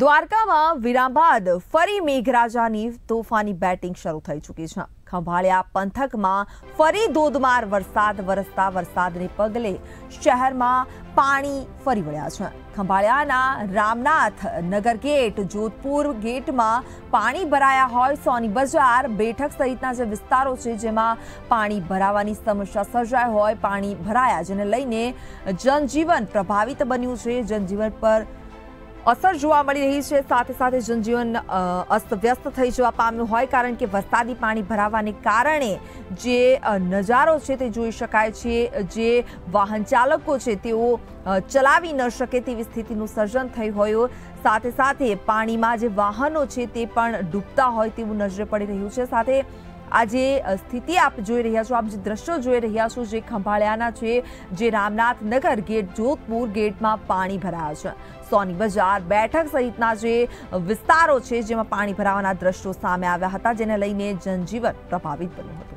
દ્વારકામાં વિરામ બાદ ફરી મેઘરાજાની તોફાની બેટિંગ શરૂ થઈ ચૂકી છે. ખંભાળિયા પંથકમાં ફરી ધોધમાર વરસાદ, વરસતા વરસાદને પગલે શહેરમાં પાણી ફરી વળ્યા છે. ખંભાળિયાના રામનાથ નગર ગેટ, જોધપુર ગેટમાં પાણી ભરાયા હોય સોની બજાર, બેઠક સહિતના જે વિસ્તારો છે જેમાં પાણી ભરાવાની સમસ્યા સર્જાય હોય, પાણી ભરાયા, જેને લઈને જનજીવન પ્રભાવિત બન્યું છે. જનજીવન પર અસર જોવા મળી રહી છે. સાથે સાથે જનજીવન અસ્તવ્યસ્ત થઈ જવા પામ્યું હોય કારણ કે વરસાદી પાણી ભરાવાને કારણે જે નજારો છે તે જોઈ શકાય છે. જે વાહન ચાલકો છે તેઓ ચલાવી ન શકે તેવી સ્થિતિનું સર્જન થઈ હોય. સાથે સાથે પાણીમાં જે વાહનો છે તે પણ ડૂબતા હોય તેવું નજરે પડી રહ્યું છે. સાથે આ જે સ્થિતિ આપ જોઈ રહ્યા છો, આપ જે દ્રશ્યો જોઈ રહ્યા છો, જે ખંભાળિયાના છે, જે રામનાથનગર ગેટ, જોધપુર ગેટમાં પાણી ભરાયા છે. સોની બજાર બેઠક સહિતના જે વિસ્તારો છે, જેમાં પાણી ભરાવાના દ્રશ્યો સામે આવ્યા હતા, જેને લઈને જનજીવન પ્રભાવિત બન્યું હતું.